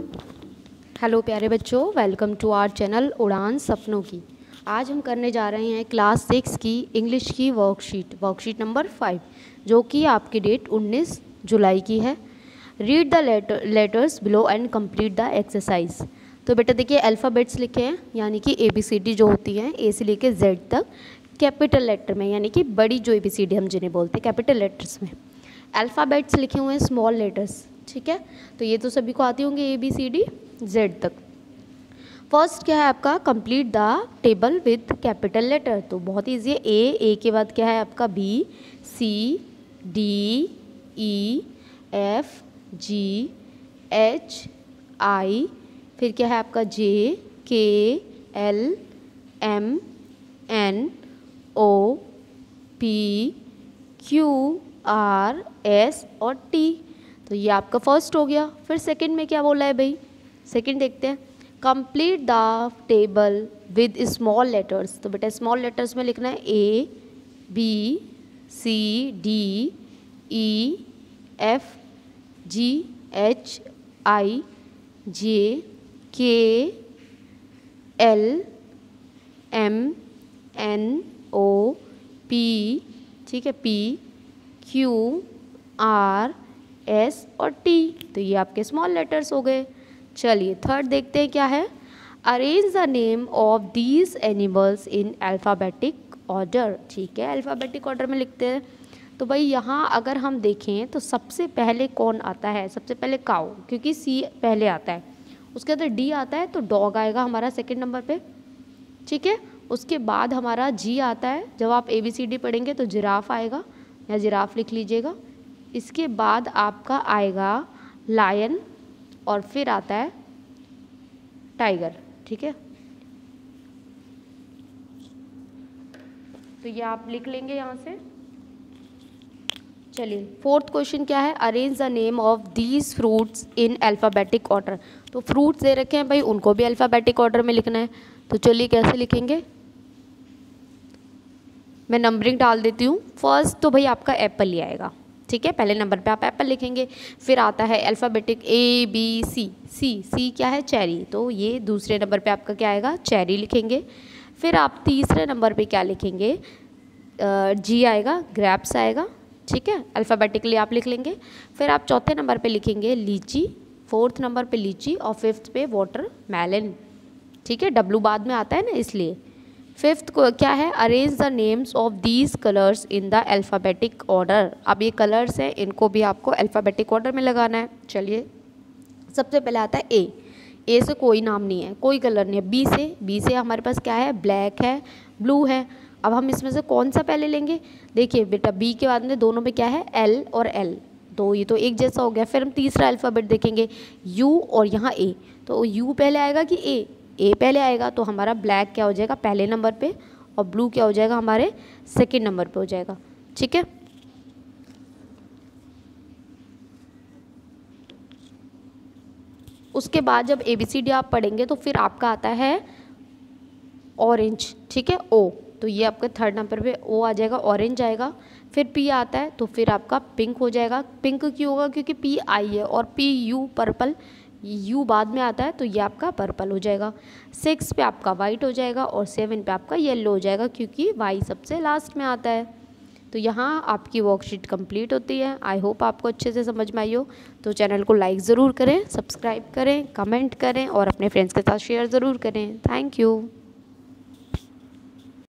Hello प्यारे बच्चों welcome to our channel उड़ान सपनों की। आज हम करने जा रहे हैं क्लास सिक्स की इंग्लिश की वर्कशीट वर्कशीट नंबर फाइव जो कि आपकी डेट 19 जुलाई की है। Read the letter letters below and complete the exercise तो बेटा देखिए अल्फ़ाबेट्स लिखे हैं, यानी कि ए बी सी डी जो होती है ए से लेके जेड तक कैपिटल लेटर में, यानी कि बड़ी जो ए बी सी डी हम जिन्हें बोलते हैं कैपिटल लेटर्स में। अल्फ़ाबेट्स लिखे हुए हैं स्मॉल लेटर्स ठीक है? तो ये तो सभी को आती होंगे A B C D Z तक। फ़र्स्ट क्या है आपका? Complete the table with capital letter तो बहुत ईजी है। ए ए के बाद क्या है आपका? B C D E F G H I फिर क्या है आपका? J K L M N O P Q R S और टी तो ये आपका फ़र्स्ट हो गया। फिर सेकंड में क्या बोला है भाई? सेकंड देखते हैं। Complete the table with small letters तो बेटा स्मॉल लेटर्स में लिखना है A B C D E F G H I J K L M N O P ठीक है पी क्यू आर एस और टी तो ये आपके स्मॉल लेटर्स हो गए। चलिए थर्ड देखते हैं क्या है। Arrange the name of these animals in alphabetic order ठीक है अल्फ़ाबेटिक ऑर्डर में लिखते हैं। तो भाई यहाँ अगर हम देखें तो सबसे पहले कौन आता है? सबसे पहले काउ क्योंकि सी पहले आता है। उसके अंदर डी आता है तो डॉग आएगा हमारा सेकंड नंबर पे। ठीक है, उसके बाद हमारा जी आता है। जब आप ए बी सी डी पढ़ेंगे तो जिराफ आएगा या जिराफ लिख लीजिएगा। इसके बाद आपका आएगा लायन और फिर आता है टाइगर ठीक है? तो ये आप लिख लेंगे यहाँ से। चलिए फोर्थ क्वेश्चन क्या है? Arrange the name of these fruits in alphabetic order तो फ्रूट्स दे रखे हैं भाई, उनको भी अल्फ़ाबेटिक ऑर्डर में लिखना है। तो चलिए कैसे लिखेंगे? मैं नंबरिंग डाल देती हूँ। फ़र्स्ट तो भाई आपका एप्पल ही आएगा। ठीक है, पहले नंबर पे आप एप्पल लिखेंगे, फिर आता है अल्फ़ाबेटिक ए बी सी सी सी क्या है? चेरी तो ये दूसरे नंबर पे आपका क्या आएगा? चेरी लिखेंगे। फिर आप तीसरे नंबर पे क्या लिखेंगे? जी आएगा ग्रैप्स आएगा, ठीक है? अल्फ़ाबेटिकली आप लिख लेंगे। फिर आप चौथे नंबर पे लिखेंगे लीची, फोर्थ नंबर पे लीची और फिफ्थ पे वाटर ठीक है? डब्लू बाद में आता है ना, इसलिए। फिफ्थ को क्या है? Arrange the names of these colours in the alphabetic order अब ये कलर्स हैं, इनको भी आपको अल्फ़ाबेटिक ऑर्डर में लगाना है। चलिए। सबसे पहले आता है ए ए से कोई नाम नहीं है, कोई कलर नहीं है। बी से बी से हमारे पास क्या है? ब्लैक है ब्लू है। अब हम इसमें से कौन सा पहले लेंगे? देखिए बेटा बी के बाद में दोनों में क्या है? एल और एल तो ये तो एक जैसा हो गया। फिर हम तीसरा अल्फ़ाबेट देखेंगे। यू और यहाँ ए तो यू पहले आएगा कि ए ए पहले आएगा तो हमारा ब्लैक क्या हो जाएगा? पहले नंबर पे और ब्लू क्या हो जाएगा? हमारे सेकेंड नंबर पे हो जाएगा। ठीक है? उसके बाद जब ए बी सी डी आप पढ़ेंगे तो फिर आपका आता है ऑरेंज ठीक है? ओ तो ये आपका थर्ड नंबर पे ओ आ जाएगा ऑरेंज आएगा। फिर पी आता है तो फिर आपका पिंक हो जाएगा। पिंक क्यों होगा? क्योंकि पी आई है और पी यू पर्पल यू बाद में आता है तो ये आपका पर्पल हो जाएगा। सिक्स पे आपका वाइट हो जाएगा और सेवन पे आपका येलो हो जाएगा, क्योंकि वाई सबसे लास्ट में आता है। तो यहाँ आपकी वर्कशीट कंप्लीट होती है। आई होप आपको अच्छे से समझ में आई हो। तो चैनल को लाइक ज़रूर करें सब्सक्राइब करें कमेंट करें और अपने फ्रेंड्स के साथ शेयर ज़रूर करें। Thank you